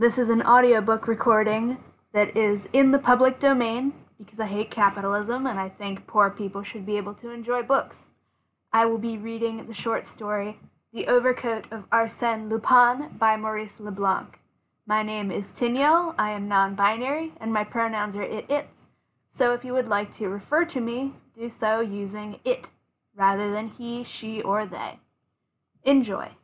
This is an audiobook recording that is in the public domain because I hate capitalism and I think poor people should be able to enjoy books. I will be reading the short story The Overcoat of Arsène Lupin by Maurice Leblanc. My name is Tinyel, I am non binary, and my pronouns are it, its. So if you would like to refer to me, do so using it rather than he, she, or they. Enjoy.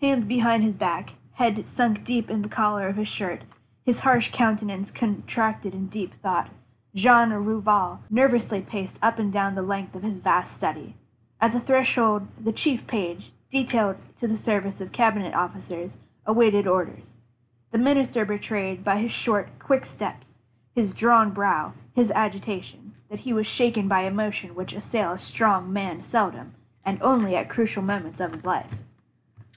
Hands behind his back, head sunk deep in the collar of his shirt, his harsh countenance contracted in deep thought, Jean Rouval nervously paced up and down the length of his vast study. At the threshold, the chief page, detailed to the service of cabinet officers, awaited orders. The minister betrayed by his short, quick steps, his drawn brow, his agitation, that he was shaken by emotion which assail a strong man seldom, and only at crucial moments of his life.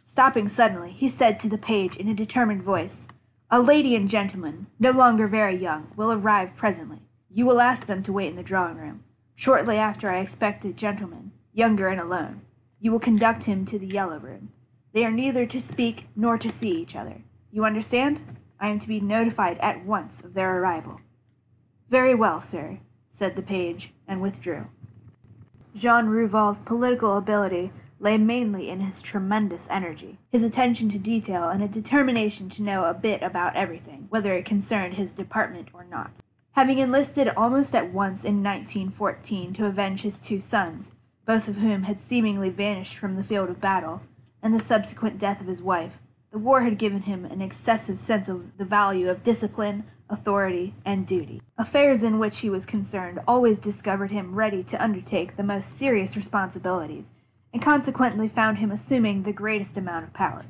Stopping suddenly, he said to the page in a determined voice, A lady and gentleman, no longer very young, will arrive presently. You will ask them to wait in the drawing room. Shortly after I expect a gentleman, younger and alone. You will conduct him to the yellow room. They are neither to speak nor to see each other. You understand? I am to be notified at once of their arrival. Very well, sir, said the page, and withdrew. Jean Rouval's political ability lay mainly in his tremendous energy, his attention to detail, and a determination to know a bit about everything, whether it concerned his department or not. Having enlisted almost at once in 1914 to avenge his two sons, both of whom had seemingly vanished from the field of battle, and the subsequent death of his wife, the war had given him an excessive sense of the value of discipline, authority, and duty. Affairs in which he was concerned always discovered him ready to undertake the most serious responsibilities, and consequently found him assuming the greatest amount of power.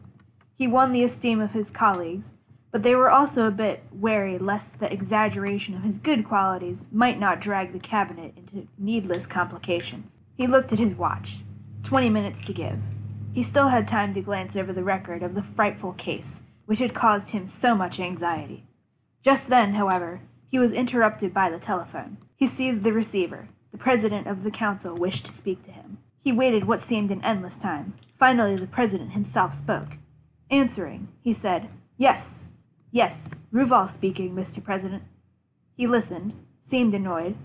He won the esteem of his colleagues, but they were also a bit wary lest the exaggeration of his good qualities might not drag the cabinet into needless complications. He looked at his watch. Twenty minutes to give. He still had time to glance over the record of the frightful case which had caused him so much anxiety. Just then, however, he was interrupted by the telephone. He seized the receiver. The president of the council wished to speak to him. He waited what seemed an endless time. Finally, the president himself spoke. Answering, he said, Yes, yes, Rouval speaking, Mr. President. He listened, seemed annoyed,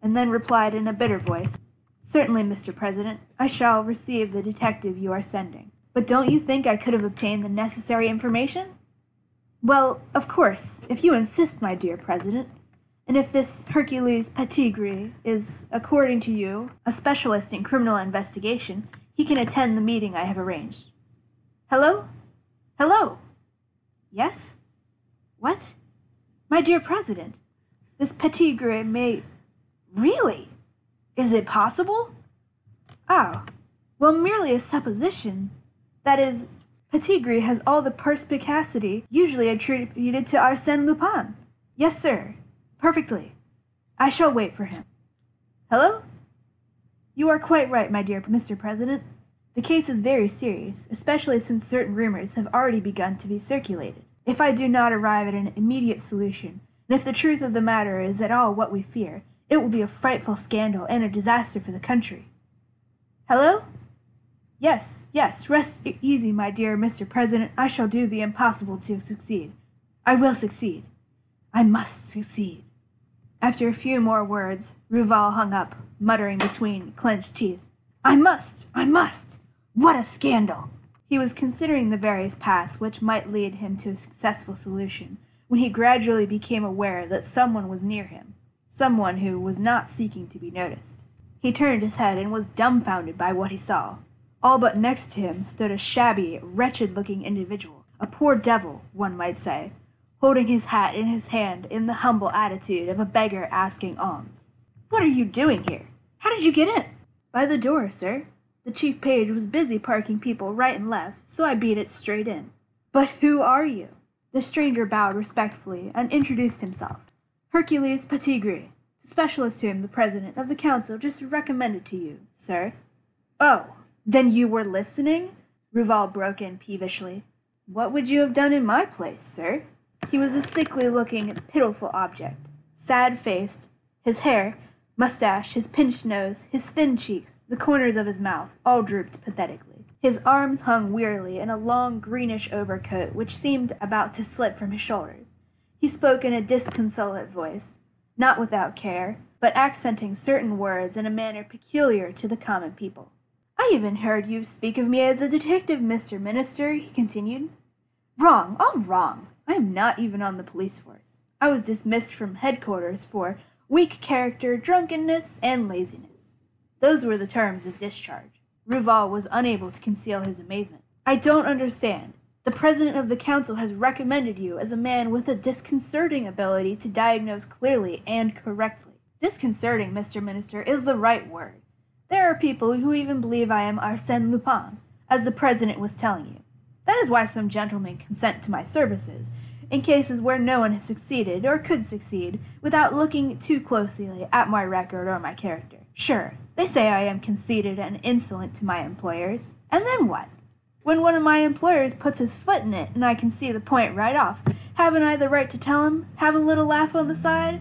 and then replied in a bitter voice, Certainly, Mr. President, I shall receive the detective you are sending. But don't you think I could have obtained the necessary information? Well, of course, if you insist, my dear President, and if this Hercules Pettigrew is, according to you, a specialist in criminal investigation, he can attend the meeting I have arranged. Hello? Hello? Yes? What? My dear President, this Pettigrew may. Really? Is it possible? Oh, well, merely a supposition. That is, Pettigrew has all the perspicacity usually attributed to Arsène Lupin. Yes, sir. Perfectly. I shall wait for him. Hello? You are quite right, my dear Mr. President. The case is very serious, especially since certain rumors have already begun to be circulated. If I do not arrive at an immediate solution, and if the truth of the matter is at all what we fear, it will be a frightful scandal and a disaster for the country. Hello? Yes, yes, rest easy, my dear Mr. President. I shall do the impossible to succeed. I will succeed. I must succeed. After a few more words, Rouval hung up, muttering between clenched teeth, I must! I must! What a scandal! He was considering the various paths which might lead him to a successful solution when he gradually became aware that someone was near him someone who was not seeking to be noticed. He turned his head and was dumbfounded by what he saw. All but next to him stood a shabby, wretched looking individual, a poor devil, one might say, holding his hat in his hand in the humble attitude of a beggar asking alms. What are you doing here? How did you get in? By the door, sir. The chief page was busy parking people right and left, so I beat it straight in. But who are you? The stranger bowed respectfully and introduced himself. Hercules Pettigrew, the specialist whom the president of the council just recommended to you, sir. Oh, then you were listening? Rouval broke in peevishly. What would you have done in my place, sir? He was a sickly looking, pitiful object, sad faced, his hair, mustache, his pinched nose, his thin cheeks, the corners of his mouth, all drooped pathetically. His arms hung wearily in a long greenish overcoat which seemed about to slip from his shoulders. He spoke in a disconsolate voice, not without care, but accenting certain words in a manner peculiar to the common people. I even heard you speak of me as a detective, Mr. Minister, he continued. Wrong, all wrong. I am not even on the police force. I was dismissed from headquarters for weak character, drunkenness, and laziness. Those were the terms of discharge. Rouval was unable to conceal his amazement. I don't understand. The president of the council has recommended you as a man with a disconcerting ability to diagnose clearly and correctly. Disconcerting, Mr. Minister, is the right word. There are people who even believe I am Arsène Lupin, as the president was telling you. That is why some gentlemen consent to my services, in cases where no one has succeeded or could succeed without looking too closely at my record or my character. Sure, they say I am conceited and insolent to my employers. And then what? When one of my employers puts his foot in it and I can see the point right off, haven't I the right to tell him? Have a little laugh on the side?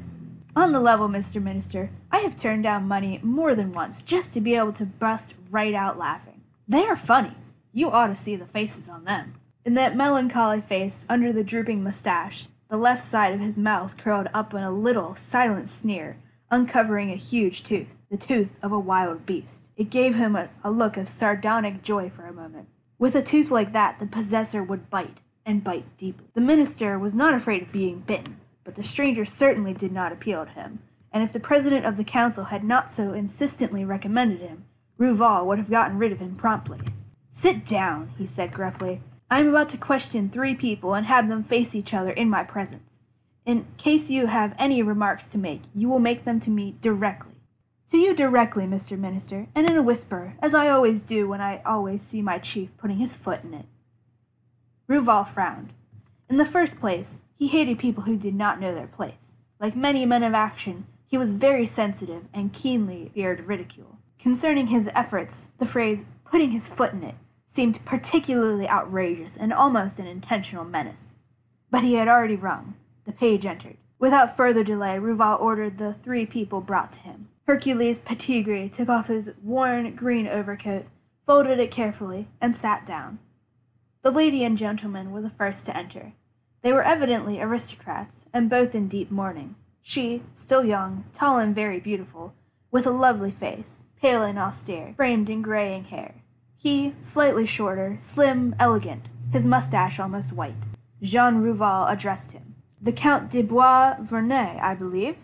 On the level, Mr. Minister, I have turned down money more than once just to be able to bust right out laughing. They are funny. You ought to see the faces on them. In that melancholy face, under the drooping mustache, the left side of his mouth curled up in a little, silent sneer, uncovering a huge tooth, the tooth of a wild beast. It gave him a, a look of sardonic joy for a moment. With a tooth like that, the possessor would bite, and bite deeply. The minister was not afraid of being bitten but the stranger certainly did not appeal to him, and if the president of the council had not so insistently recommended him, Rouval would have gotten rid of him promptly. Sit down, he said gruffly. I am about to question three people and have them face each other in my presence. In case you have any remarks to make, you will make them to me directly. To you directly, Mr. Minister, and in a whisper, as I always do when I always see my chief putting his foot in it. Rouval frowned. In the first place, he hated people who did not know their place. Like many men of action, he was very sensitive and keenly feared ridicule. Concerning his efforts, the phrase putting his foot in it seemed particularly outrageous and almost an intentional menace. But he had already rung. The page entered. Without further delay, Rouval ordered the three people brought to him. Hercules Pettigrew took off his worn green overcoat, folded it carefully, and sat down. The lady and gentleman were the first to enter. They were evidently aristocrats, and both in deep mourning. She, still young, tall and very beautiful, with a lovely face, pale and austere, framed in graying hair. He, slightly shorter, slim, elegant, his mustache almost white. Jean Rouval addressed him. The Count de Bois Vernet, I believe?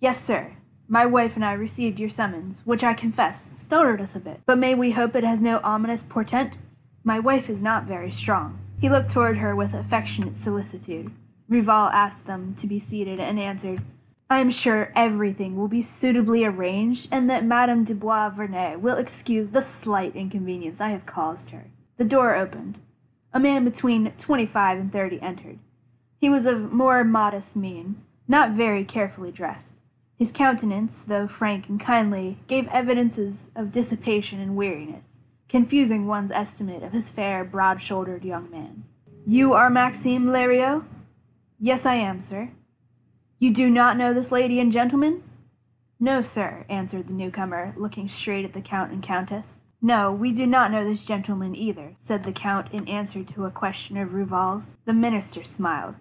Yes, sir. My wife and I received your summons, which I confess startled us a bit. But may we hope it has no ominous portent? My wife is not very strong. He looked toward her with affectionate solicitude. Rouval asked them to be seated and answered, I am sure everything will be suitably arranged, and that Madame de Bois Vernet will excuse the slight inconvenience I have caused her. The door opened. A man between twenty-five and thirty entered. He was of more modest mien, not very carefully dressed. His countenance, though frank and kindly, gave evidences of dissipation and weariness confusing one's estimate of his fair, broad shouldered young man. You are Maxime Leriot? Yes, I am, sir. You do not know this lady and gentleman? No, sir, answered the newcomer, looking straight at the count and countess. No, we do not know this gentleman either, said the count in answer to a question of Rouval's. The minister smiled.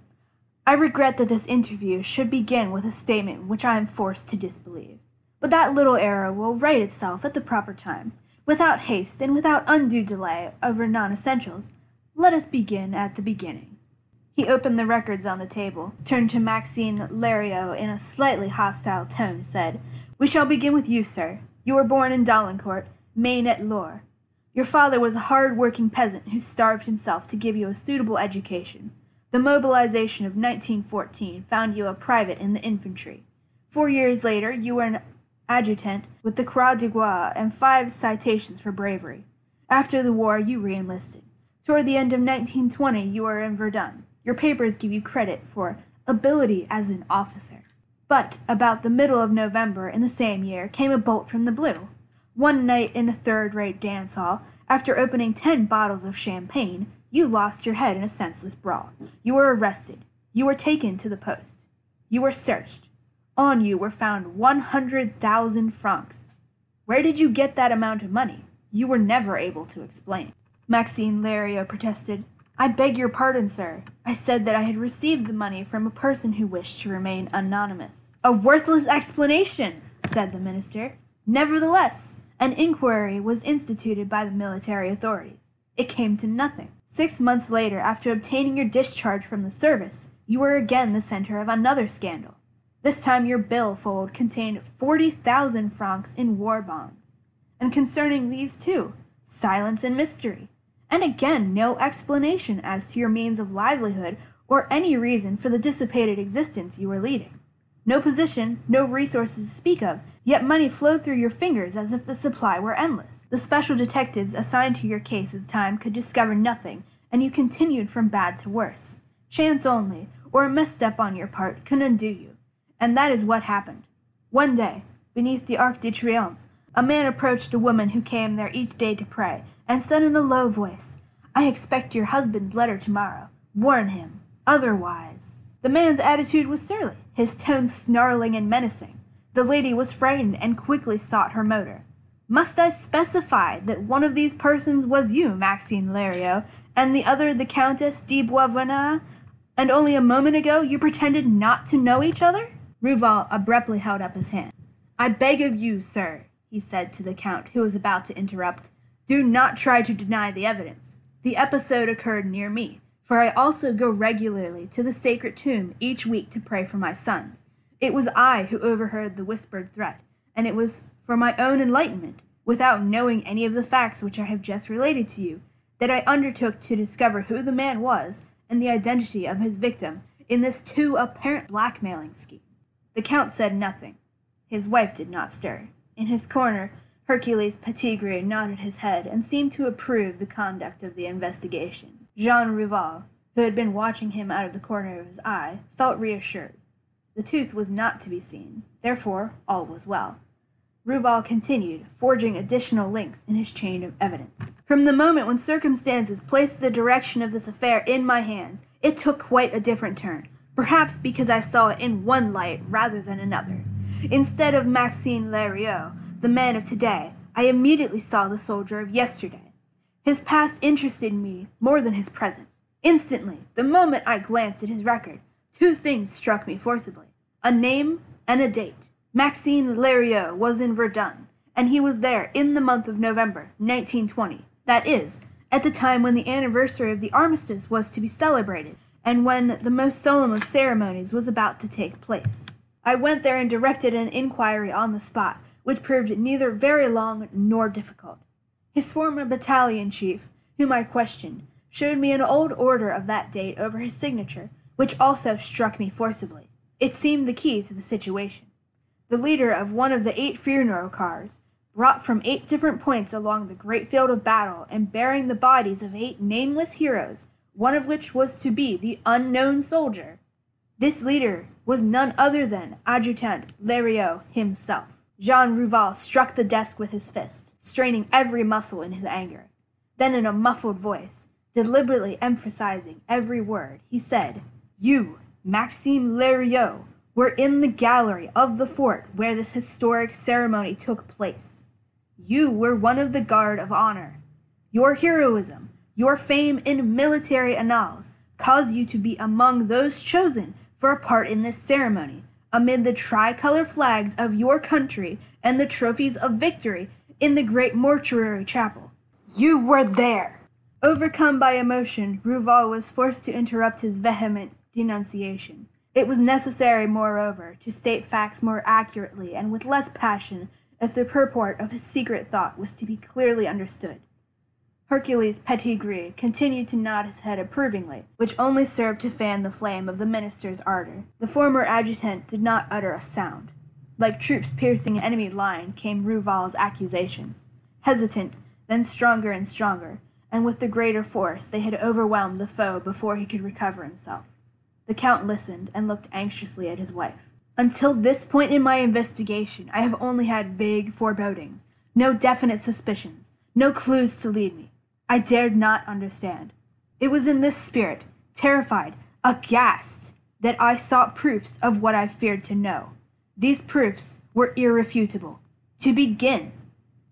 I regret that this interview should begin with a statement which I am forced to disbelieve. But that little error will right itself at the proper time. Without haste and without undue delay over non essentials, let us begin at the beginning. He opened the records on the table, turned to Maxime Leriot in a slightly hostile tone, said, We shall begin with you, sir. You were born in Dolincourt, Maine et Loire. Your father was a hard working peasant who starved himself to give you a suitable education. The mobilization of 1914 found you a private in the infantry. Four years later, you were an adjutant with the Croix de Guerre and five citations for bravery. After the war, you re-enlisted. Toward the end of 1920, you were in Verdun. Your papers give you credit for ability as an officer. But about the middle of November in the same year came a bolt from the blue. One night in a third-rate dance hall, after opening ten bottles of champagne, you lost your head in a senseless brawl. You were arrested. You were taken to the post. You were searched. On you were found 100,000 francs. Where did you get that amount of money? you were never able to explain. Maxime Leriot protested. I beg your pardon, sir. I said that I had received the money from a person who wished to remain anonymous. A worthless explanation, said the minister. Nevertheless, an inquiry was instituted by the military authorities. It came to nothing. Six months later, after obtaining your discharge from the service, you were again the center of another scandal. This time your billfold contained 40,000 francs in war bonds. And concerning these too, silence and mystery. And again, no explanation as to your means of livelihood or any reason for the dissipated existence you were leading. No position, no resources to speak of, yet money flowed through your fingers as if the supply were endless. The special detectives assigned to your case at the time could discover nothing, and you continued from bad to worse. Chance only, or a misstep on your part, could undo you. And that is what happened. One day, beneath the Arc de Triomphe, a man approached a woman who came there each day to pray, and said in a low voice, I expect your husband's letter tomorrow. Warn him. Otherwise. The man's attitude was surly, his tone snarling and menacing. The lady was frightened and quickly sought her motor. Must I specify that one of these persons was you, Maxime Leriot, and the other the Countess de Boisvernet, and only a moment ago you pretended not to know each other? Rouval abruptly held up his hand. I beg of you, sir, he said to the Count, who was about to interrupt, do not try to deny the evidence. The episode occurred near me, for I also go regularly to the sacred tomb each week to pray for my sons. It was I who overheard the whispered threat, and it was for my own enlightenment, without knowing any of the facts which I have just related to you, that I undertook to discover who the man was and the identity of his victim in this too apparent blackmailing scheme. The Count said nothing. His wife did not stir. In his corner, Hercules Pettigrew nodded his head and seemed to approve the conduct of the investigation. Jean Rouval, who had been watching him out of the corner of his eye, felt reassured. The tooth was not to be seen, therefore all was well. Rouval continued, forging additional links in his chain of evidence. From the moment when circumstances placed the direction of this affair in my hands, it took quite a different turn, perhaps because I saw it in one light rather than another. Instead of Maxime Leriot, the man of today, I immediately saw the soldier of yesterday. His past interested me more than his present. Instantly, the moment I glanced at his record, two things struck me forcibly a name and a date. Maxime Leriot was in Verdun, and he was there in the month of November, 1920. That is, at the time when the anniversary of the armistice was to be celebrated, and when the most solemn of ceremonies was about to take place. I went there and directed an inquiry on the spot, which proved neither very long nor difficult. His former battalion chief, whom I questioned, showed me an old order of that date over his signature, which also struck me forcibly. It seemed the key to the situation the leader of one of the eight funeral cars, brought from eight different points along the great field of battle and bearing the bodies of eight nameless heroes, one of which was to be the unknown soldier. This leader was none other than Adjutant Leriot himself. Jean Rouval struck the desk with his fist, straining every muscle in his anger. Then, in a muffled voice, deliberately emphasizing every word, he said, You, Maxime Leriot, were in the gallery of the fort where this historic ceremony took place. You were one of the guard of honor. Your heroism, your fame in military annals, caused you to be among those chosen for a part in this ceremony, amid the tricolor flags of your country and the trophies of victory in the great mortuary chapel. You were there! Overcome by emotion, Rouval was forced to interrupt his vehement denunciation. It was necessary, moreover, to state facts more accurately and with less passion if the purport of his secret thought was to be clearly understood. Hercules Pettigrew continued to nod his head approvingly, which only served to fan the flame of the minister's ardor. The former adjutant did not utter a sound. Like troops piercing an enemy line came Rouval's accusations, hesitant, then stronger and stronger, and with the greater force they had overwhelmed the foe before he could recover himself. The Count listened and looked anxiously at his wife. Until this point in my investigation, I have only had vague forebodings, no definite suspicions, no clues to lead me. I dared not understand. It was in this spirit, terrified, aghast, that I sought proofs of what I feared to know. These proofs were irrefutable. To begin,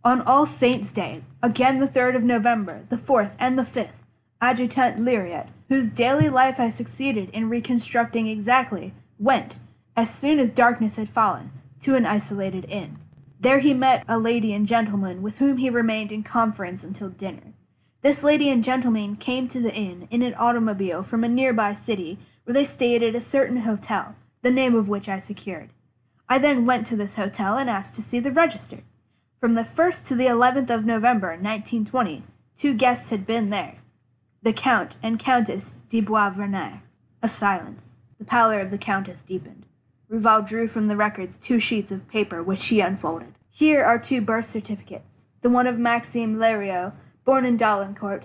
On All Saints' Day, again the 3rd of November, the 4th, and the 5th, Adjutant Leriot, whose daily life I succeeded in reconstructing exactly, went, as soon as darkness had fallen, to an isolated inn. There he met a lady and gentleman with whom he remained in conference until dinner. This lady and gentleman came to the inn in an automobile from a nearby city where they stayed at a certain hotel, the name of which I secured. I then went to this hotel and asked to see the register. From the 1st to the 11th of November, 1920, two guests had been there the Count and Countess de Boisvernet. A silence. The pallor of the Countess deepened. Rouval drew from the records two sheets of paper which he unfolded. Here are two birth certificates the one of Maxime Leriot, born in Dolincourt,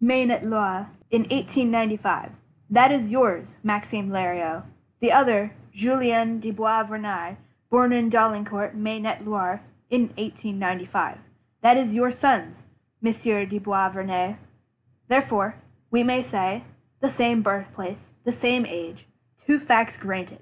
Maine-et-Loire, in 1895. That is yours, Maxime Leriot. The other, Julien de Boisvernet, born in Dolincourt, Maine-et-Loire, in 1895. That is your son's, Monsieur de Boisvernet. Therefore, we may say, the same birthplace, the same age, two facts granted.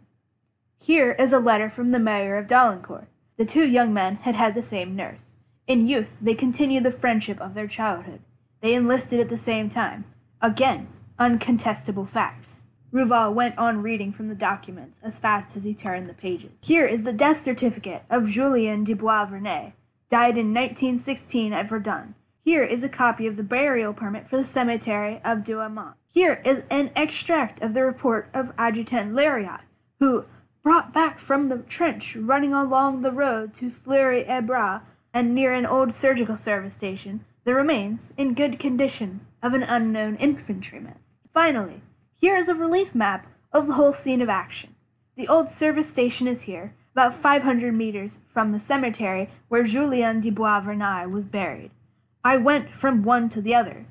Here is a letter from the mayor of Dolincourt. The two young men had had the same nurse. In youth, they continued the friendship of their childhood. They enlisted at the same time. Again, uncontestable facts. Rouval went on reading from the documents as fast as he turned the pages. Here is the death certificate of Julien Dubois Boisvernet, died in 1916 at Verdun. Here is a copy of the burial permit for the cemetery of Douaumont. Here is an extract of the report of Adjutant Leriot, who, brought back from the trench running along the road to Fleury-en-Bras and near an old surgical service station, the remains, in good condition, of an unknown infantryman. Finally, here is a relief map of the whole scene of action. The old service station is here, about 500 meters from the cemetery where Julien de Boisvernet was buried. I went from one to the other.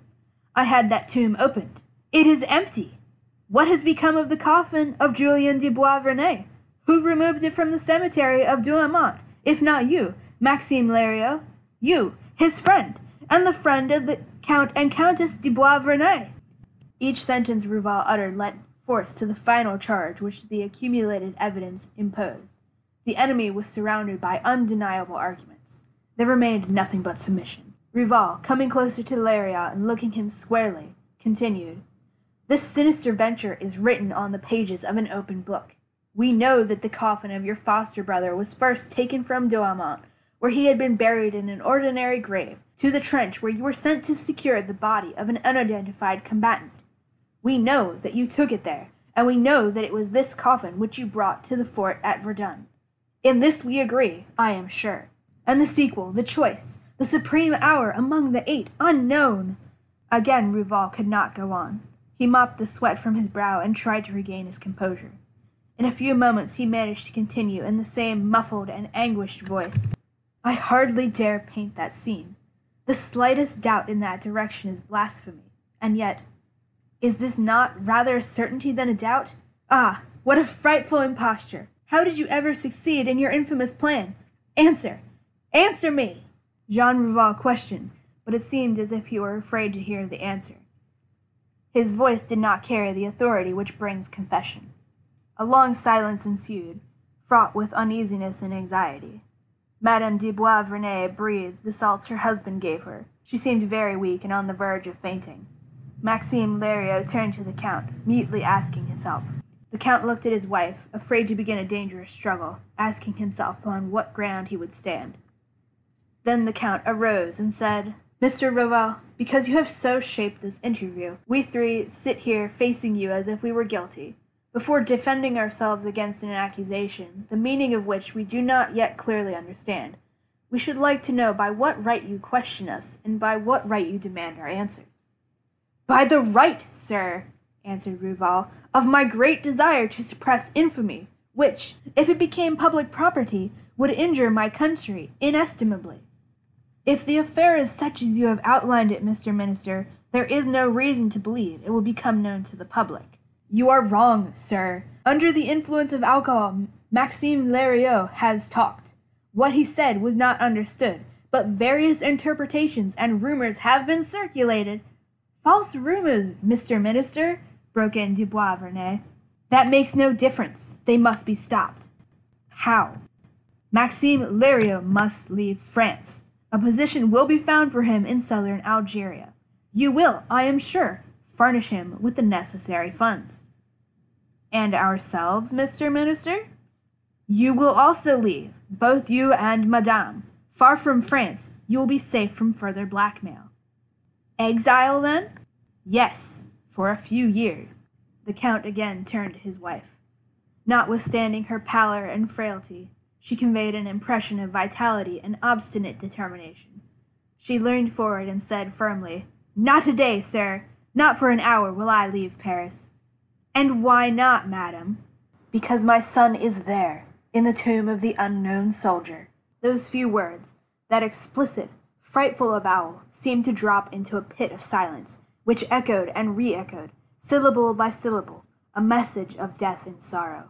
I had that tomb opened. It is empty. What has become of the coffin of Julien de Boisvernet? Who removed it from the cemetery of Douaumont, if not you, Maxime Leriot? You, his friend, and the friend of the Count and Countess de Boisvernet. Each sentence Rouval uttered lent force to the final charge which the accumulated evidence imposed. The enemy was surrounded by undeniable arguments. There remained nothing but submission. Rouval, coming closer to Leriot and looking him squarely, continued, This sinister venture is written on the pages of an open book. We know that the coffin of your foster brother was first taken from Douaumont, where he had been buried in an ordinary grave, to the trench where you were sent to secure the body of an unidentified combatant. We know that you took it there, and we know that it was this coffin which you brought to the fort at Verdun. In this we agree, I am sure. And the sequel, the choice, the supreme hour among the eight, unknown! Again Rouval could not go on. He mopped the sweat from his brow and tried to regain his composure. In a few moments he managed to continue in the same muffled and anguished voice. I hardly dare paint that scene. The slightest doubt in that direction is blasphemy. And yet, is this not rather a certainty than a doubt? Ah, what a frightful imposture! How did you ever succeed in your infamous plan? Answer! Answer me! Jean Rouval questioned, but it seemed as if he were afraid to hear the answer. His voice did not carry the authority which brings confession. A long silence ensued, fraught with uneasiness and anxiety. Madame de Boisvernet breathed the salts her husband gave her. She seemed very weak and on the verge of fainting. Maxime Leriot turned to the Count, mutely asking his help. The Count looked at his wife, afraid to begin a dangerous struggle, asking himself upon what ground he would stand. Then the Count arose and said, Mr. Rouval, because you have so shaped this interview, we three sit here facing you as if we were guilty, before defending ourselves against an accusation, the meaning of which we do not yet clearly understand. We should like to know by what right you question us, and by what right you demand our answers. By the right, sir, answered Rouval, of my great desire to suppress infamy, which, if it became public property, would injure my country inestimably. If the affair is such as you have outlined it, Mr. Minister, there is no reason to believe it will become known to the public. You are wrong, sir. Under the influence of alcohol, Maxime Leriot has talked. What he said was not understood, but various interpretations and rumors have been circulated. False rumors, Mr. Minister, broke in Dubois Boisvernet. That makes no difference. They must be stopped. How? Maxime Leriot must leave France. A position will be found for him in southern Algeria. You will, I am sure, furnish him with the necessary funds. And ourselves, Mr. Minister? You will also leave, both you and Madame. Far from France, you will be safe from further blackmail. Exile, then? Yes, for a few years. The Count again turned to his wife. Notwithstanding her pallor and frailty, she conveyed an impression of vitality and obstinate determination. She leaned forward and said firmly, Not a day, sir. Not for an hour will I leave Paris. And why not, madam? Because my son is there, in the tomb of the unknown soldier. Those few words, that explicit, frightful avowal, seemed to drop into a pit of silence, which echoed and re echoed, syllable by syllable, a message of death and sorrow.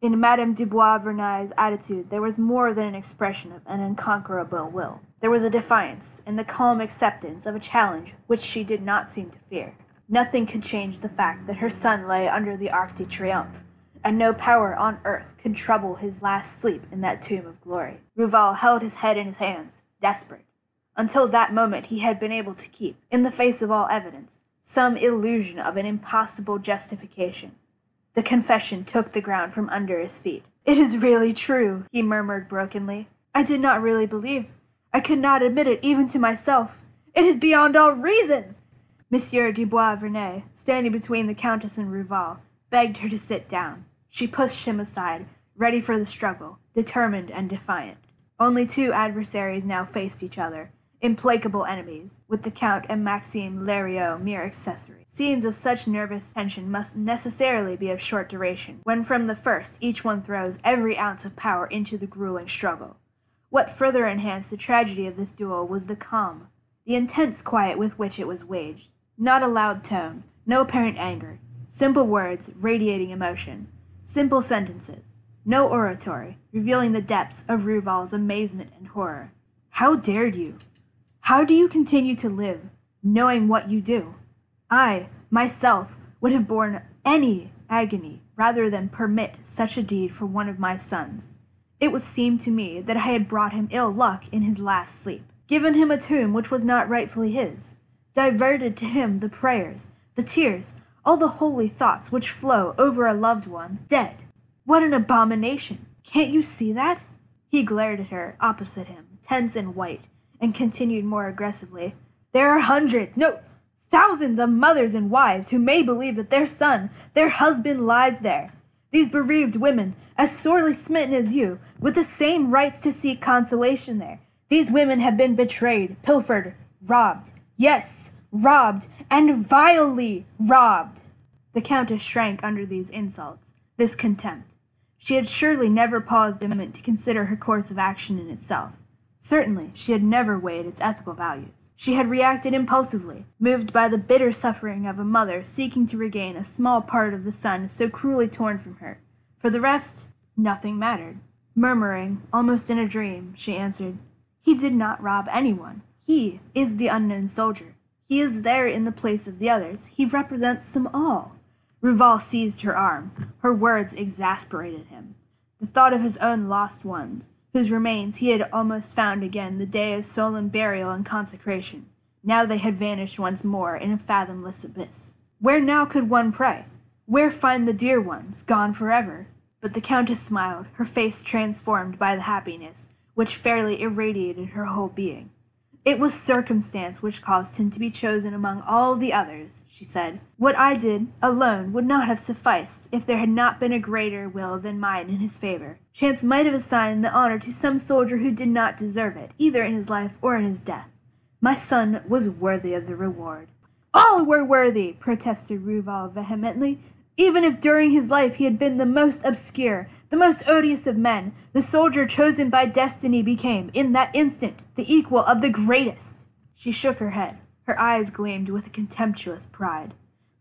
In Madame Dubois Verneuil's attitude there was more than an expression of an unconquerable will. There was a defiance, and the calm acceptance of a challenge which she did not seem to fear. Nothing could change the fact that her son lay under the Arc de Triomphe, and no power on earth could trouble his last sleep in that tomb of glory. Rouval held his head in his hands, desperate. Until that moment he had been able to keep, in the face of all evidence, some illusion of an impossible justification. The confession took the ground from under his feet. It is really true, he murmured brokenly. I did not really believe. I could not admit it even to myself. It is beyond all reason. Monsieur Dubois Vernet, standing between the Countess and Rouval, begged her to sit down. She pushed him aside, ready for the struggle, determined and defiant. Only two adversaries now faced each other, implacable enemies, with the Count and Maxime Leriot mere accessories. Scenes of such nervous tension must necessarily be of short duration, when from the first each one throws every ounce of power into the grueling struggle. What further enhanced the tragedy of this duel was the calm, the intense quiet with which it was waged. Not a loud tone, no apparent anger, simple words radiating emotion, simple sentences, no oratory, revealing the depths of Rouval's amazement and horror. How dared you? How do you continue to live, knowing what you do? I, myself, would have borne any agony rather than permit such a deed for one of my sons. It would seem to me that I had brought him ill luck in his last sleep, given him a tomb which was not rightfully his, diverted to him the prayers, the tears, all the holy thoughts which flow over a loved one, dead. What an abomination! Can't you see that? He glared at her, opposite him, tense and white, and continued more aggressively, There are hundreds, no, thousands of mothers and wives who may believe that their son, their husband, lies there. These bereaved women, as sorely smitten as you, with the same rights to seek consolation there. These women have been betrayed, pilfered, robbed. Yes, robbed, and vilely robbed. The Countess shrank under these insults, this contempt. She had surely never paused a moment to consider her course of action in itself. Certainly, she had never weighed its ethical values. She had reacted impulsively, moved by the bitter suffering of a mother seeking to regain a small part of the son so cruelly torn from her. For the rest, nothing mattered. Murmuring, almost in a dream, she answered, He did not rob anyone. He is the unknown soldier. He is there in the place of the others. He represents them all. Rouval seized her arm. Her words exasperated him. The thought of his own lost ones, whose remains he had almost found again the day of solemn burial and consecration. Now they had vanished once more in a fathomless abyss. Where now could one pray? Where find the dear ones, gone forever? But the Countess smiled, her face transformed by the happiness which fairly irradiated her whole being. It was circumstance which caused him to be chosen among all the others, she said. What I did alone would not have sufficed if there had not been a greater will than mine in his favor. Chance might have assigned the honor to some soldier who did not deserve it, either in his life or in his death. My son was worthy of the reward. All were worthy, protested Rouval vehemently. Even if during his life he had been the most obscure, the most odious of men, the soldier chosen by destiny became, in that instant, the equal of the greatest. She shook her head. Her eyes gleamed with a contemptuous pride.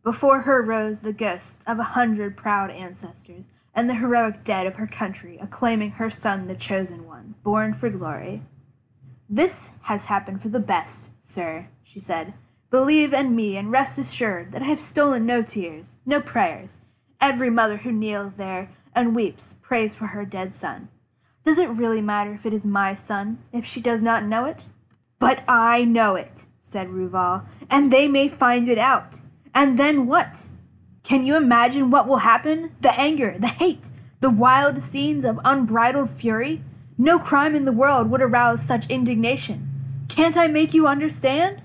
Before her rose the ghosts of a hundred proud ancestors, and the heroic dead of her country acclaiming her son the chosen one, born for glory. This has happened for the best, sir, she said. Believe in me and rest assured that I have stolen no tears, no prayers. Every mother who kneels there and weeps prays for her dead son. Does it really matter if it is my son, if she does not know it? But I know it, said Rouval, and they may find it out. And then what? Can you imagine what will happen? The anger, the hate, the wild scenes of unbridled fury? No crime in the world would arouse such indignation. Can't I make you understand?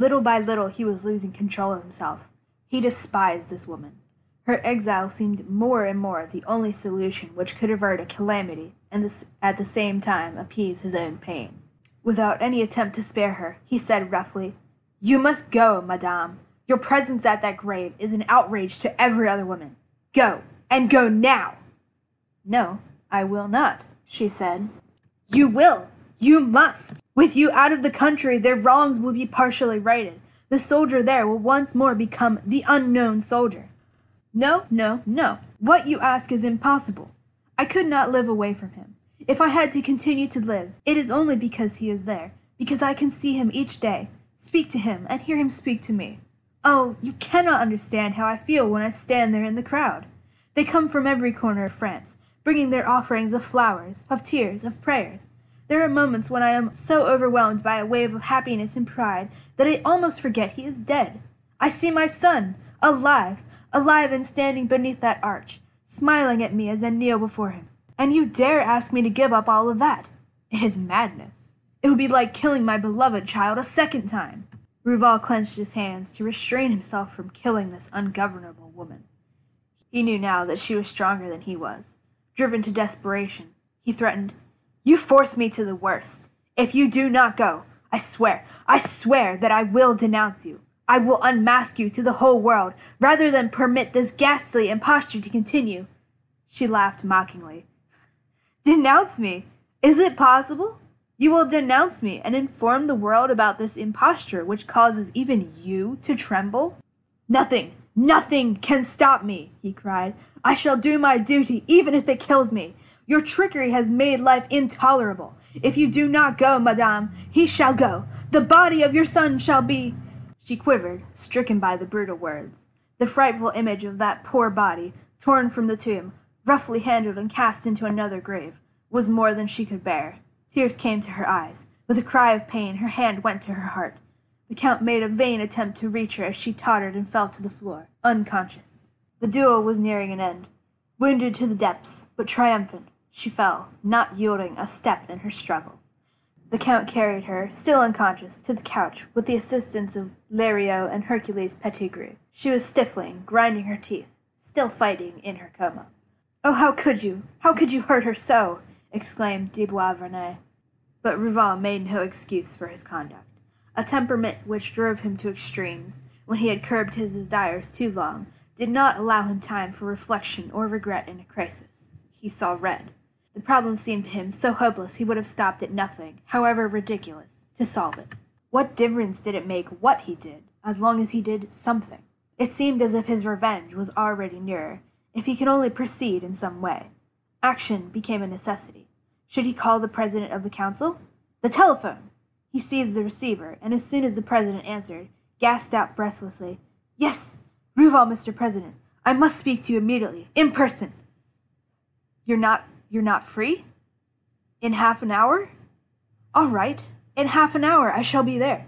Little by little he was losing control of himself. He despised this woman. Her exile seemed more and more the only solution which could avert a calamity and this, at the same time appease his own pain. Without any attempt to spare her, he said roughly, You must go, madame. Your presence at that grave is an outrage to every other woman. Go, and go now. No, I will not, she said. You will. You must. With you out of the country, their wrongs will be partially righted. The soldier there will once more become the unknown soldier. No, no, no. What you ask is impossible. I could not live away from him. If I had to continue to live, it is only because he is there, because I can see him each day, speak to him, and hear him speak to me. Oh, you cannot understand how I feel when I stand there in the crowd. They come from every corner of France, bringing their offerings of flowers, of tears, of prayers. There are moments when I am so overwhelmed by a wave of happiness and pride that I almost forget he is dead. I see my son, alive, alive and standing beneath that arch, smiling at me as I kneel before him. And you dare ask me to give up all of that? It is madness. It would be like killing my beloved child a second time. Rouval clenched his hands to restrain himself from killing this ungovernable woman. He knew now that she was stronger than he was. Driven to desperation, he threatened, You force me to the worst. If you do not go, I swear, I swear that I will denounce you. I will unmask you to the whole world, rather than permit this ghastly imposture to continue. She laughed mockingly. Denounce me? Is it possible? You will denounce me and inform the world about this imposture which causes even you to tremble? Nothing, nothing can stop me, he cried. I shall do my duty, even if it kills me. Your trickery has made life intolerable. If you do not go, madame, he shall go. The body of your son shall be. She quivered, stricken by the brutal words. The frightful image of that poor body, torn from the tomb, roughly handled and cast into another grave, was more than she could bear. Tears came to her eyes. With a cry of pain, her hand went to her heart. The count made a vain attempt to reach her as she tottered and fell to the floor, unconscious. The duel was nearing an end. Wounded to the depths, but triumphant, she fell, not yielding a step in her struggle. The count carried her, still unconscious, to the couch with the assistance of Leriot and Hercules Pettigrew. She was stifling, grinding her teeth, still fighting in her coma. Oh, how could you? How could you hurt her so? exclaimed de Boisvernet. But Rouval made no excuse for his conduct. A temperament which drove him to extremes, when he had curbed his desires too long, did not allow him time for reflection or regret in a crisis. He saw red. The problem seemed to him so hopeless he would have stopped at nothing, however ridiculous, to solve it. What difference did it make what he did, as long as he did something? It seemed as if his revenge was already nearer, if he could only proceed in some way. Action became a necessity. Should he call the president of the council? The telephone! He seized the receiver, and as soon as the president answered, gasped out breathlessly, Yes, Rouval, Mr. President. I must speak to you immediately, in person. You're not you're not free? In half an hour? All right. In half an hour I shall be there.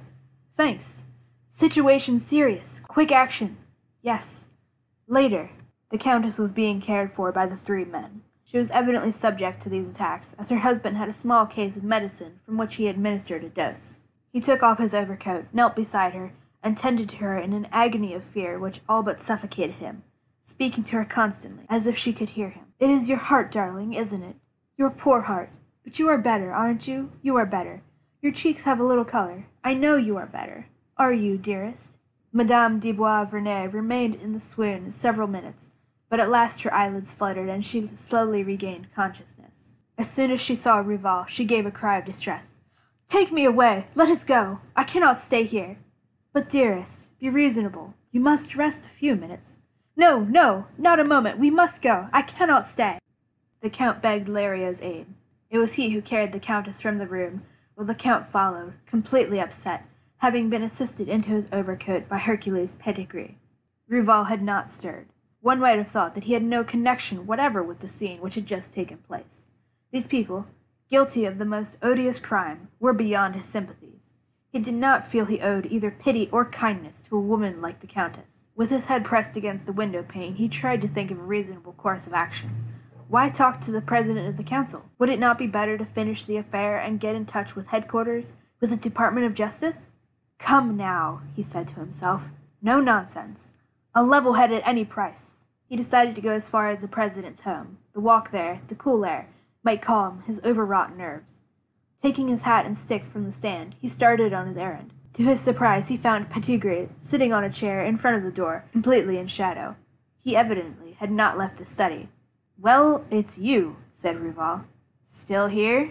Thanks. Situation serious. Quick action. Yes. Later. The Countess was being cared for by the three men. She was evidently subject to these attacks, as her husband had a small case of medicine from which he administered a dose. He took off his overcoat, knelt beside her, and tended to her in an agony of fear which all but suffocated him, speaking to her constantly, as if she could hear him. It is your heart, darling, isn't it? Your poor heart. But you are better, aren't you? You are better. Your cheeks have a little color. I know you are better. Are you, dearest? Madame de Boisvernet remained in the swoon several minutes, but at last her eyelids fluttered and she slowly regained consciousness. As soon as she saw Rouval, she gave a cry of distress. Take me away! Let us go! I cannot stay here! But, dearest, be reasonable. You must rest a few minutes. No, no, not a moment. We must go. I cannot stay. The count begged Leriot's aid. It was he who carried the countess from the room, while the count followed, completely upset, having been assisted into his overcoat by Hercules Pettigrew. Rouval had not stirred. One might have thought that he had no connection whatever with the scene which had just taken place. These people, guilty of the most odious crime, were beyond his sympathies. He did not feel he owed either pity or kindness to a woman like the Countess. With his head pressed against the window pane, he tried to think of a reasonable course of action. Why talk to the president of the council? Would it not be better to finish the affair and get in touch with headquarters, with the Department of Justice? Come now, he said to himself. No nonsense. A level head at any price. He decided to go as far as the president's home. The walk there, the cool air, might calm his overwrought nerves. Taking his hat and stick from the stand, he started on his errand. To his surprise, he found Pettigrew sitting on a chair in front of the door, completely in shadow. He evidently had not left the study. Well, it's you, said Rouval. Still here?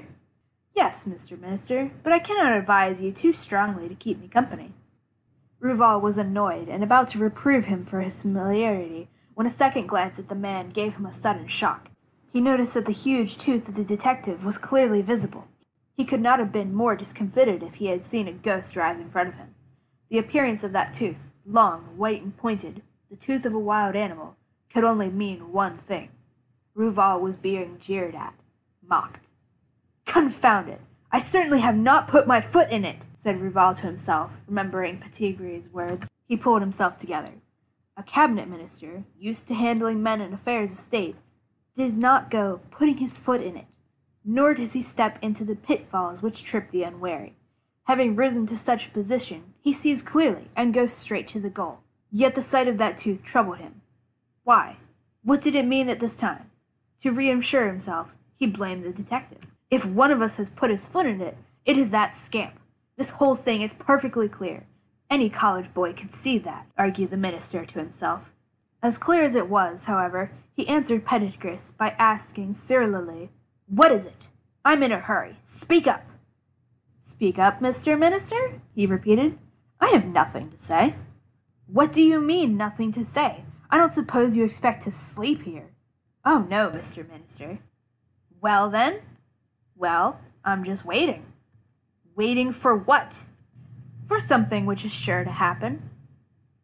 Yes, Mr. Minister, but I cannot advise you too strongly to keep me company. Rouval was annoyed and about to reprove him for his familiarity when a second glance at the man gave him a sudden shock. He noticed that the huge tooth of the detective was clearly visible. He could not have been more discomfited if he had seen a ghost rise in front of him. The appearance of that tooth, long, white, and pointed, the tooth of a wild animal, could only mean one thing. Rouval was being jeered at, mocked. Confound it! I certainly have not put my foot in it, said Rouval to himself, remembering Pettigrew's words. He pulled himself together. A cabinet minister, used to handling men and affairs of state, does not go putting his foot in it nor does he step into the pitfalls which trip the unwary. Having risen to such a position, he sees clearly and goes straight to the goal. Yet the sight of that tooth troubled him. Why? What did it mean at this time? To reassure himself, he blamed the detective. If one of us has put his foot in it, it is that scamp. This whole thing is perfectly clear. Any college boy could see that, argued the minister to himself. As clear as it was, however, he answered Pettigrew by asking surlily what is it? I'm in a hurry. Speak up. Speak up, Mr. Minister? he repeated. I have nothing to say. What do you mean, nothing to say? I don't suppose you expect to sleep here. Oh, no, Mr. Minister. Well, then? Well, I'm just waiting. Waiting for what? For something which is sure to happen.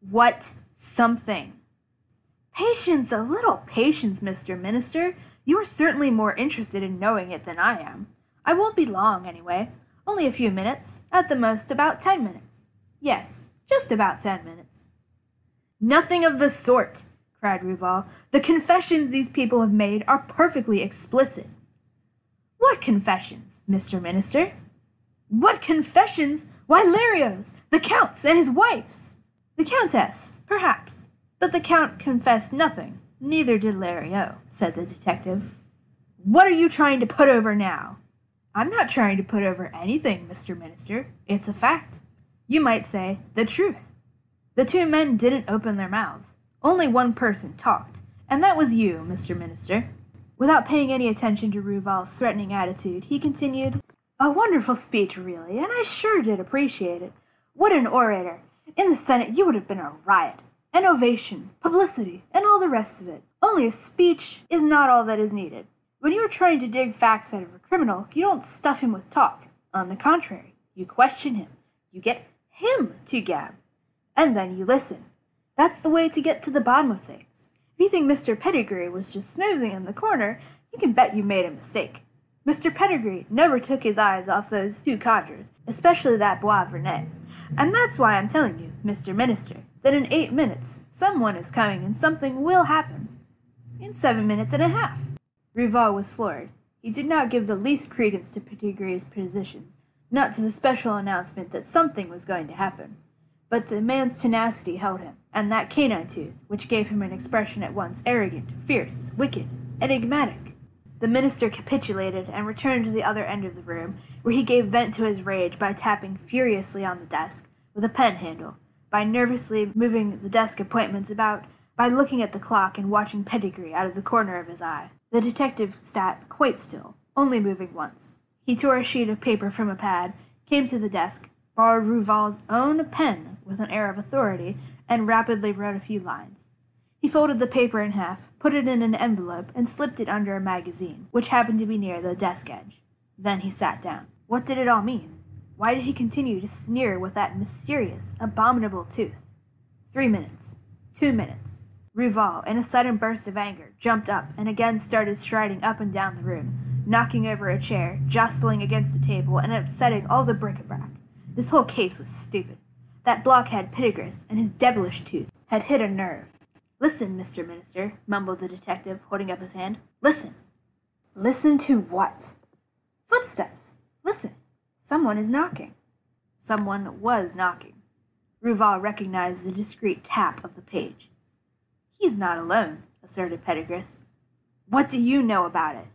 What something? Patience, a little patience, Mr. Minister. You are certainly more interested in knowing it than I am. I won't be long, anyway. Only a few minutes. At the most, about ten minutes. Yes, just about ten minutes. Nothing of the sort, cried Rouval. The confessions these people have made are perfectly explicit. What confessions, Mr. Minister? What confessions? Why, Leriot's, the Count's, and his wife's. The Countess, perhaps, but the Count confessed nothing. Neither did Leriot, said the detective. What are you trying to put over now? I'm not trying to put over anything, Mr. Minister. It's a fact. You might say the truth. The two men didn't open their mouths. Only one person talked, and that was you, Mr. Minister. Without paying any attention to Rouval's threatening attitude, he continued, A wonderful speech, really, and I sure did appreciate it. What an orator! In the Senate, you would have been a riot and ovation, publicity, and all the rest of it. Only a speech is not all that is needed. When you are trying to dig facts out of a criminal, you don't stuff him with talk. On the contrary, you question him. You get him to gab. And then you listen. That's the way to get to the bottom of things. If you think Mr. Pettigrew was just snoozing in the corner, you can bet you made a mistake. Mr. Pettigrew never took his eyes off those two codgers, especially that Boisvernet. And that's why I'm telling you, Mr. Minister, that in eight minutes someone is coming and something will happen. In seven minutes and a half. Rouval was floored. He did not give the least credence to Pettigrew's positions, not to the special announcement that something was going to happen. But the man's tenacity held him, and that canine tooth, which gave him an expression at once arrogant, fierce, wicked, enigmatic. The minister capitulated and returned to the other end of the room, where he gave vent to his rage by tapping furiously on the desk with a pen handle, by nervously moving the desk appointments about, by looking at the clock and watching Pettigrew out of the corner of his eye. The detective sat quite still, only moving once. He tore a sheet of paper from a pad, came to the desk, borrowed Rouval's own pen with an air of authority, and rapidly wrote a few lines. He folded the paper in half, put it in an envelope, and slipped it under a magazine, which happened to be near the desk edge. Then he sat down. What did it all mean? Why did he continue to sneer with that mysterious, abominable tooth? Three minutes. Two minutes. Rouval, in a sudden burst of anger, jumped up and again started striding up and down the room, knocking over a chair, jostling against a table, and upsetting all the bric-a-brac. This whole case was stupid. That blockhead Pettigrew and his devilish tooth had hit a nerve. Listen, Mr. Minister, mumbled the detective, holding up his hand. Listen. Listen to what? Footsteps. Listen. Someone is knocking. Someone was knocking. Rouval recognized the discreet tap of the page. He's not alone, asserted Pettigrew. What do you know about it?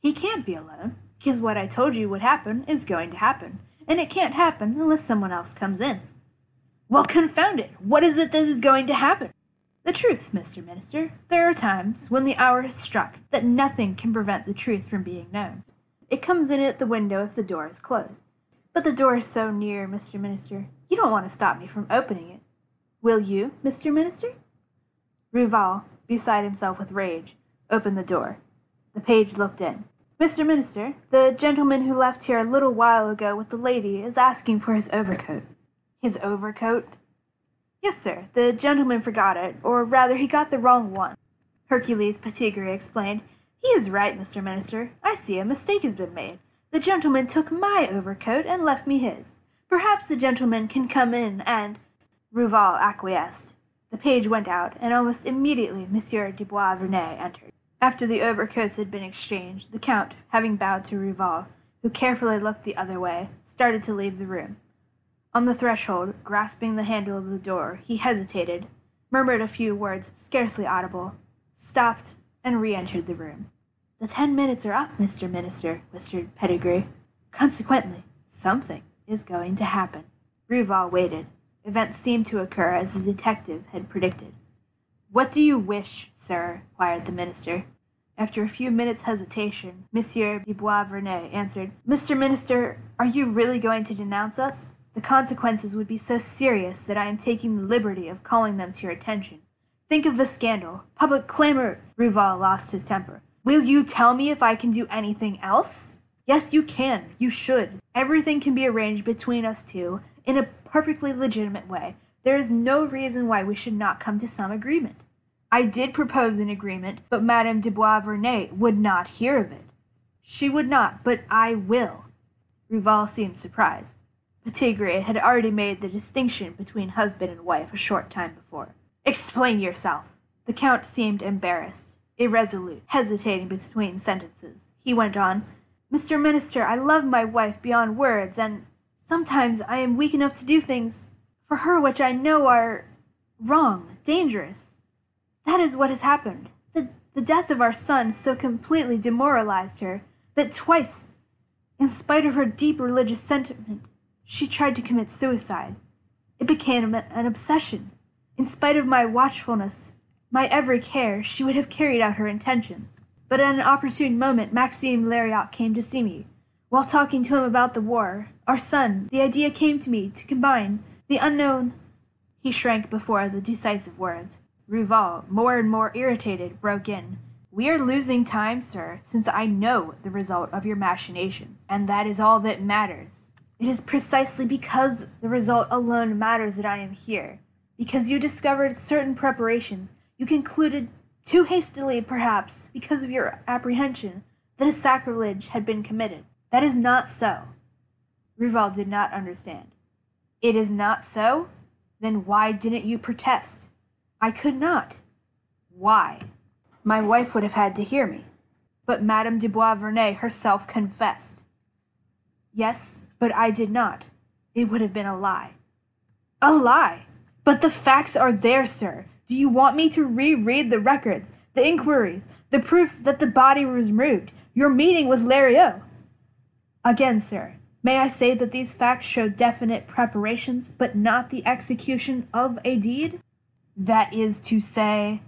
He can't be alone, because what I told you would happen is going to happen, and it can't happen unless someone else comes in. Well, confound it! What is it that is going to happen? The truth, Mr. Minister. There are times when the hour has struck that nothing can prevent the truth from being known. It comes in at the window if the door is closed. But the door is so near, Mr. Minister, you don't want to stop me from opening it. Will you, Mr. Minister? Rouval, beside himself with rage, opened the door. The page looked in. Mr. Minister, the gentleman who left here a little while ago with the lady is asking for his overcoat. His overcoat? Yes, sir. The gentleman forgot it, or rather, he got the wrong one. Hercules Pettigrew explained. He is right, Mr. Minister. I see a mistake has been made. The gentleman took my overcoat and left me his. Perhaps the gentleman can come in and. Rouval acquiesced. The page went out, and almost immediately Monsieur de Boisvernet entered. After the overcoats had been exchanged, the Count, having bowed to Rouval, who carefully looked the other way, started to leave the room. On the threshold, grasping the handle of the door, he hesitated, murmured a few words scarcely audible, stopped, and re entered the room. The ten minutes are up, Mr. Minister, whispered Pettigrew. Consequently, something is going to happen. Rouval waited. Events seemed to occur as the detective had predicted. What do you wish, sir? inquired the minister. After a few minutes' hesitation, Monsieur Dubois Boisvernet answered, Mr. Minister, are you really going to denounce us? The consequences would be so serious that I am taking the liberty of calling them to your attention. Think of the scandal. Public clamor. Rouval lost his temper. Will you tell me if I can do anything else? Yes, you can. You should. Everything can be arranged between us two in a perfectly legitimate way. There is no reason why we should not come to some agreement. I did propose an agreement, but Madame de Boisvernet would not hear of it. She would not, but I will. Rouval seemed surprised. Pettigrew had already made the distinction between husband and wife a short time before. Explain yourself. The Count seemed embarrassed, irresolute, hesitating between sentences. He went on, Mr. Minister, I love my wife beyond words, and sometimes I am weak enough to do things for her which I know are wrong, dangerous. That is what has happened. The, the death of our son so completely demoralized her that twice, in spite of her deep religious sentiment, she tried to commit suicide. It became an obsession. In spite of my watchfulness, my every care, she would have carried out her intentions. But at an opportune moment, Maxime Leriot came to see me. While talking to him about the war, our son, the idea came to me to combine the unknown. He shrank before the decisive words. Rouval, more and more irritated, broke in. We are losing time, sir, since I know the result of your machinations, and that is all that matters. It is precisely because the result alone matters that I am here. Because you discovered certain preparations, you concluded, too hastily perhaps, because of your apprehension, that a sacrilege had been committed. That is not so. Rouval did not understand. It is not so? Then why didn't you protest? I could not. Why? My wife would have had to hear me. But Madame de Boisvernet herself confessed. Yes, but I did not. It would have been a lie. A lie! But the facts are there, sir. Do you want me to reread the records, the inquiries, the proof that the body was removed, your meeting with Leriot? Again, sir, May I say that these facts show definite preparations, but not the execution of a deed? That is to say,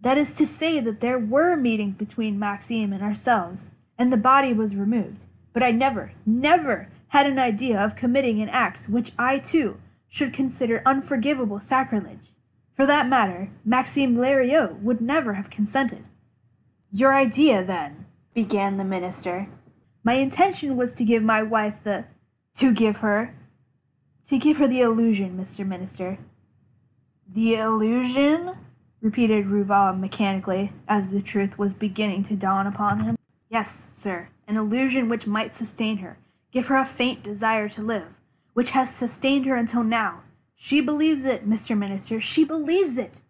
that is to say that there were meetings between Maxime and ourselves, and the body was removed. But I never, never had an idea of committing an act which I too should consider unforgivable sacrilege. For that matter, Maxime Leriot would never have consented. Your idea, then, began the minister, my intention was to give my wife the. to give her. to give her the illusion, Mr. Minister. The illusion? repeated Rouval mechanically, as the truth was beginning to dawn upon him. Yes, sir, an illusion which might sustain her, give her a faint desire to live, which has sustained her until now. She believes it, Mr. Minister. She believes it.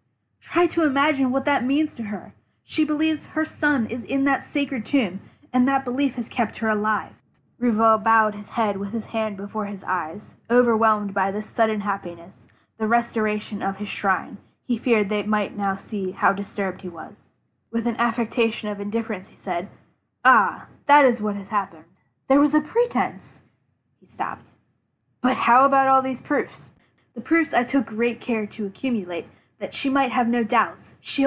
Try to imagine what that means to her. She believes her son is in that sacred tomb, and that belief has kept her alive. Rivaul bowed his head with his hand before his eyes, overwhelmed by this sudden happiness, the restoration of his shrine. He feared they might now see how disturbed he was. With an affectation of indifference, he said, Ah, that is what has happened. There was a pretense. He stopped. But how about all these proofs? The proofs I took great care to accumulate, that she might have no doubts. She,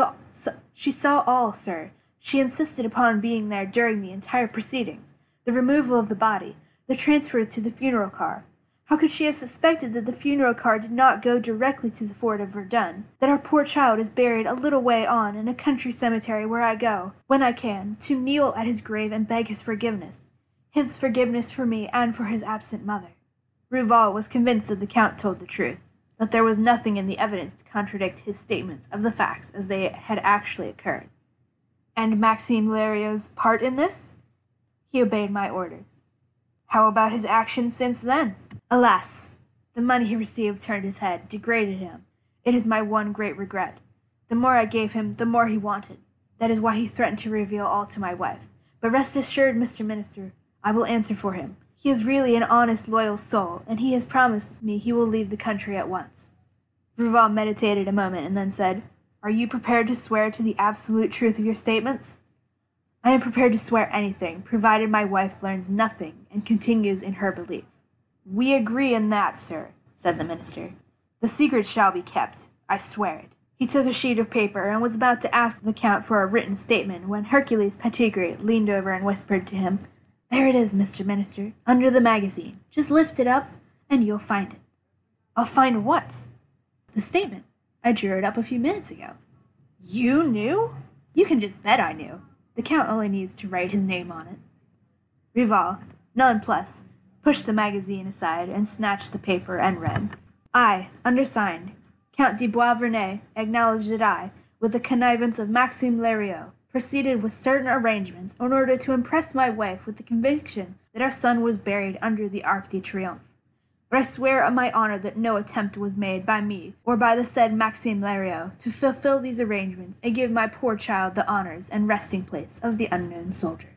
she saw all, sir. She insisted upon being there during the entire proceedings the removal of the body, the transfer to the funeral car. How could she have suspected that the funeral car did not go directly to the fort of Verdun? That our poor child is buried a little way on in a country cemetery where I go, when I can, to kneel at his grave and beg his forgiveness. His forgiveness for me and for his absent mother. Rivaul was convinced that the Count told the truth, that there was nothing in the evidence to contradict his statements of the facts as they had actually occurred. And Maxime Leriot's part in this? He obeyed my orders. How about his actions since then? Alas! The money he received turned his head, degraded him. It is my one great regret. The more I gave him, the more he wanted. That is why he threatened to reveal all to my wife. But rest assured, Mr. Minister, I will answer for him. He is really an honest, loyal soul, and he has promised me he will leave the country at once. Rivaul meditated a moment and then said, Are you prepared to swear to the absolute truth of your statements? I am prepared to swear anything, provided my wife learns nothing and continues in her belief. We agree in that, sir, said the minister. The secret shall be kept. I swear it. He took a sheet of paper and was about to ask the count for a written statement when Hercules Pettigrew leaned over and whispered to him, There it is, Mr. Minister, under the magazine. Just lift it up and you'll find it. I'll find what? The statement. I drew it up a few minutes ago. You knew? You can just bet I knew. The Count only needs to write his name on it. Rivaul, nonplussed, pushed the magazine aside and snatched the paper and read. I, undersigned, Count de Boisvernet, acknowledge that I, with the connivance of Maxime Leriot, proceeded with certain arrangements in order to impress my wife with the conviction that our son was buried under the Arc de Triomphe. But I swear on my honor that no attempt was made by me or by the said Maxime Leriot to fulfill these arrangements and give my poor child the honors and resting place of the unknown soldier.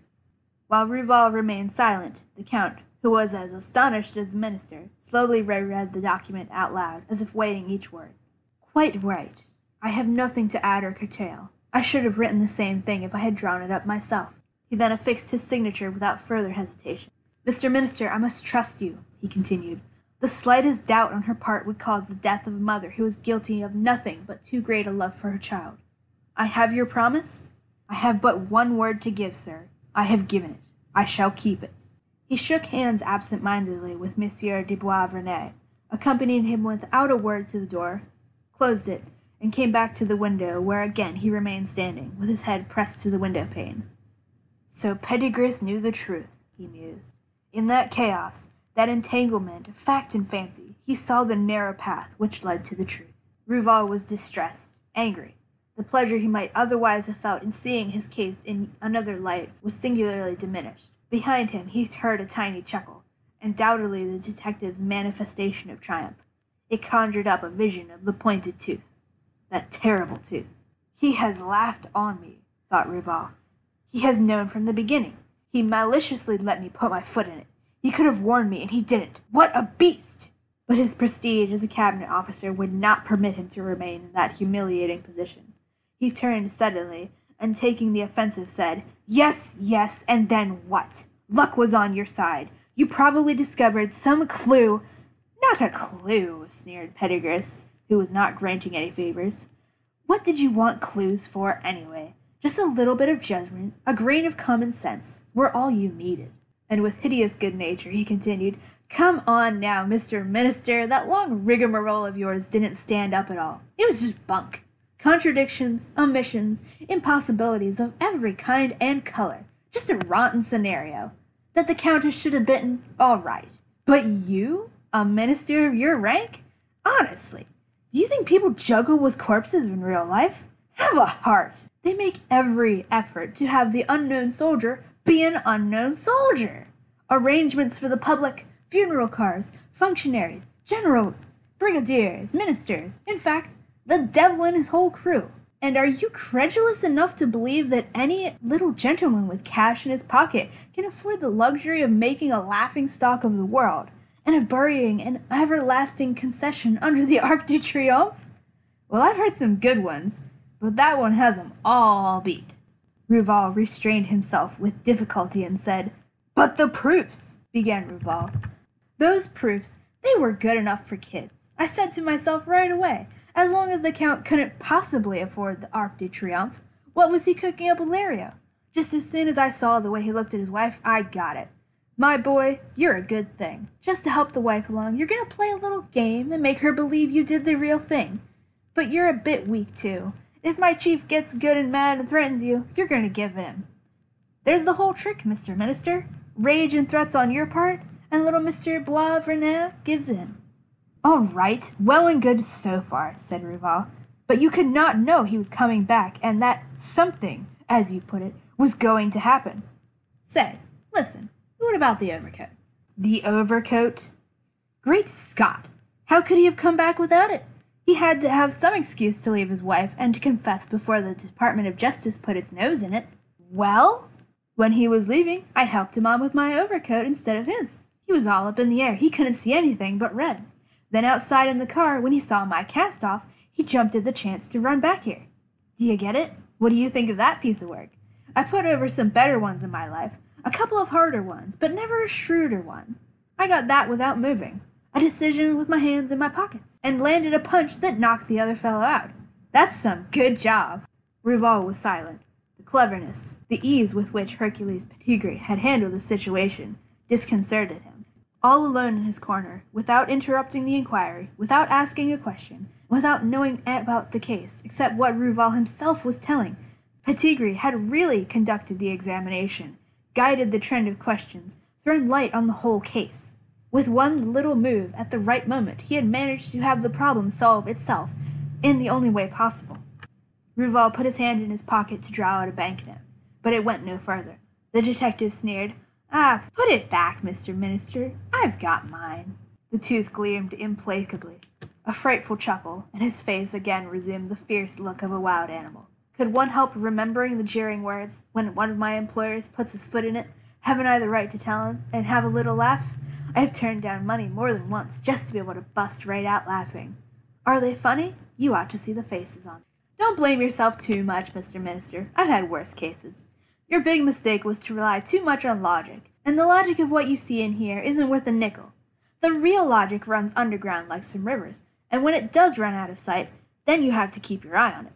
While Rivaul remained silent, the Count, who was as astonished as the minister, slowly reread the document out loud, as if weighing each word. Quite right. I have nothing to add or curtail. I should have written the same thing if I had drawn it up myself. He then affixed his signature without further hesitation. Mr. Minister, I must trust you, he continued. The slightest doubt on her part would cause the death of a mother who was guilty of nothing but too great a love for her child. I have your promise? I have but one word to give, sir. I have given it. I shall keep it. He shook hands absent mindedly with Monsieur de Boisvernet, accompanied him without a word to the door, closed it, and came back to the window, where again he remained standing, with his head pressed to the window pane. So Pettigrew knew the truth, he mused. In that chaos, that entanglement of fact and fancy, he saw the narrow path which led to the truth. Rivaul was distressed, angry. The pleasure he might otherwise have felt in seeing his case in another light was singularly diminished. Behind him he heard a tiny chuckle, undoubtedly the detective's manifestation of triumph. It conjured up a vision of the pointed tooth. That terrible tooth. He has laughed on me, thought Rivaul. He has known from the beginning. He maliciously let me put my foot in it. He could have warned me, and he didn't. What a beast! But his prestige as a cabinet officer would not permit him to remain in that humiliating position. He turned suddenly, and taking the offensive, said, Yes, yes, and then what? Luck was on your side. You probably discovered some clue. Not a clue, sneered Pettigrew, who was not granting any favors. What did you want clues for, anyway? Just a little bit of judgment, a grain of common sense, were all you needed and with hideous good nature he continued, Come on now, Mr. Minister, that long rigmarole of yours didn't stand up at all. It was just bunk. Contradictions, omissions, impossibilities of every kind and color. Just a rotten scenario. That the Countess should have bitten, all right. But you, a minister of your rank? Honestly, do you think people juggle with corpses in real life? Have a heart. They make every effort to have the unknown soldier be an unknown soldier. Arrangements for the public funeral cars, functionaries, generals, brigadiers, ministers, in fact, the devil and his whole crew. And are you credulous enough to believe that any little gentleman with cash in his pocket can afford the luxury of making a laughing stock of the world, and of burying an everlasting concession under the Arc de Triomphe? Well, I've heard some good ones, but that one has 'em all beat. Rouval restrained himself with difficulty and said, But the proofs, began Rouval. Those proofs, they were good enough for kids. I said to myself right away, as long as the Count couldn't possibly afford the Arc de Triomphe, what was he cooking up with Leriot? Just as soon as I saw the way he looked at his wife, I got it. My boy, you're a good thing. Just to help the wife along, you're gonna play a little game and make her believe you did the real thing. But you're a bit weak, too. If my chief gets good and mad and threatens you, you're gonna give in. There's the whole trick, Mr. Minister. Rage and threats on your part, and little Mr. Boisvernet gives in. All right, well and good so far, said Rouval. But you could not know he was coming back, and that something, as you put it, was going to happen. Say, listen, what about the overcoat? The overcoat? Great Scott! How could he have come back without it? He had to have some excuse to leave his wife and to confess before the Department of Justice put its nose in it. Well, when he was leaving, I helped him on with my overcoat instead of his. He was all up in the air. He couldn't see anything but red. Then outside in the car, when he saw my cast off, he jumped at the chance to run back here. Do you get it? What do you think of that piece of work? I put over some better ones in my life, a couple of harder ones, but never a shrewder one. I got that without moving, a decision with my hands in my pockets, and landed a punch that knocked the other fellow out. That's some good job. Rouval was silent. The cleverness, the ease with which Hercules Pettigrew had handled the situation, disconcerted him all alone in his corner, without interrupting the inquiry, without asking a question, without knowing about the case, except what Rouval himself was telling. Pettigrew had really conducted the examination, guided the trend of questions, thrown light on the whole case. With one little move at the right moment, he had managed to have the problem solve itself in the only way possible. Rouval put his hand in his pocket to draw out a banknote, but it went no further. The detective sneered. Ah, put it back, Mr. Minister. I've got mine. The tooth gleamed implacably. A frightful chuckle, and his face again resumed the fierce look of a wild animal. Could one help remembering the jeering words, when one of my employers puts his foot in it, haven't I the right to tell him, and have a little laugh? I have turned down money more than once just to be able to bust right out laughing. Are they funny? You ought to see the faces on them. Don't blame yourself too much, Mr. Minister. I've had worse cases. Your big mistake was to rely too much on logic, and the logic of what you see and hear isn't worth a nickel. The real logic runs underground like some rivers, and when it does run out of sight, then you have to keep your eye on it.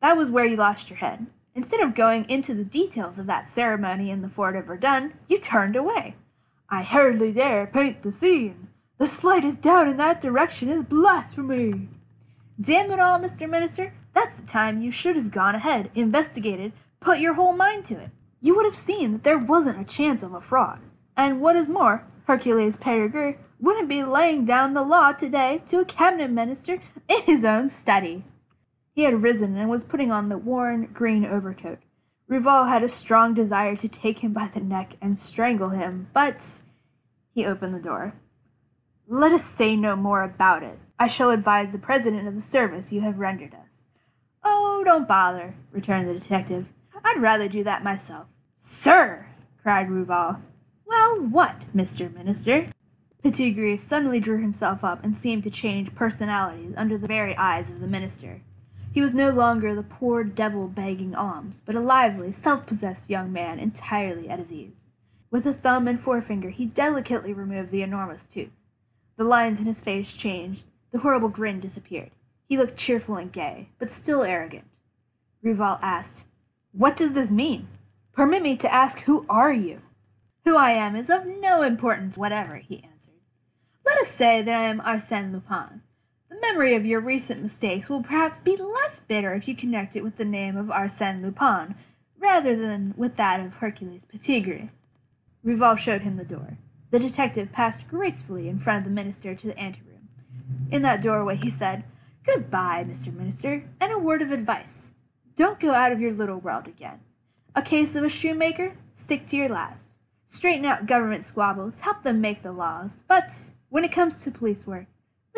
That was where you lost your head. Instead of going into the details of that ceremony in the fort of Verdun, you turned away. I hardly dare paint the scene. The slightest doubt in that direction is blasphemy. Damn it all, Mr. Minister, that's the time you should have gone ahead, investigated, put your whole mind to it. You would have seen that there wasn't a chance of a fraud. And what is more, Hercules Pettigrew wouldn't be laying down the law today to a cabinet minister in his own study. He had risen and was putting on the worn green overcoat. Rouval had a strong desire to take him by the neck and strangle him, but he opened the door. Let us say no more about it. I shall advise the president of the service you have rendered us. Oh, don't bother, returned the detective. I'd rather do that myself. Sir! cried Rouval. Well, what, Mr. Minister? Pettigrew suddenly drew himself up and seemed to change personalities under the very eyes of the minister. He was no longer the poor devil begging alms, but a lively, self-possessed young man entirely at his ease. With a thumb and forefinger he delicately removed the enormous tooth. The lines in his face changed, the horrible grin disappeared. He looked cheerful and gay, but still arrogant. Rouval asked, what does this mean? Permit me to ask who are you? Who I am is of no importance whatever, he answered. Let us say that I am Arsène Lupin. Memory of your recent mistakes will perhaps be less bitter if you connect it with the name of Arsène Lupin rather than with that of Hercules Pettigrew. Rouval showed him the door. The detective passed gracefully in front of the minister to the anteroom. In that doorway he said, Good-bye, Mr. Minister, and a word of advice. Don't go out of your little world again. A case of a shoemaker? Stick to your last. straighten out government squabbles, help them make the laws, but when it comes to police work,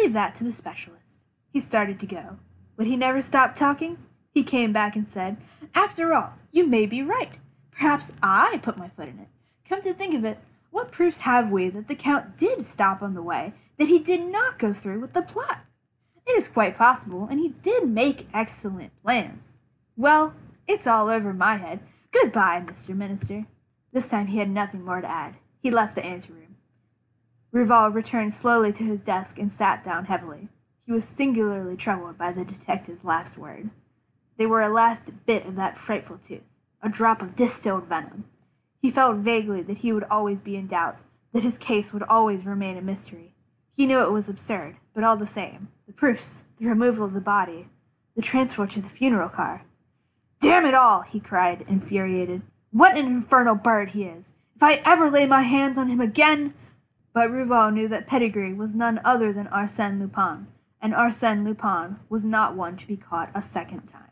leave that to the specialist. He started to go, but he never stopped talking. He came back and said, After all, you may be right. Perhaps I put my foot in it. Come to think of it, what proofs have we that the Count did stop on the way, that he did not go through with the plot? It is quite possible, and he did make excellent plans. Well, it's all over my head. Goodbye, Mr. Minister. This time he had nothing more to add. He left the anteroom. Rival returned slowly to his desk and sat down heavily. He was singularly troubled by the detective's last word. They were a last bit of that frightful tooth, a drop of distilled venom. He felt vaguely that he would always be in doubt, that his case would always remain a mystery. He knew it was absurd, but all the same, the proofs, the removal of the body, the transfer to the funeral car. Damn it all! he cried, infuriated. What an infernal bird he is! If I ever lay my hands on him again! But Rival knew that Pettigrew was none other than Arsène Lupin, and Arsène Lupin was not one to be caught a second time.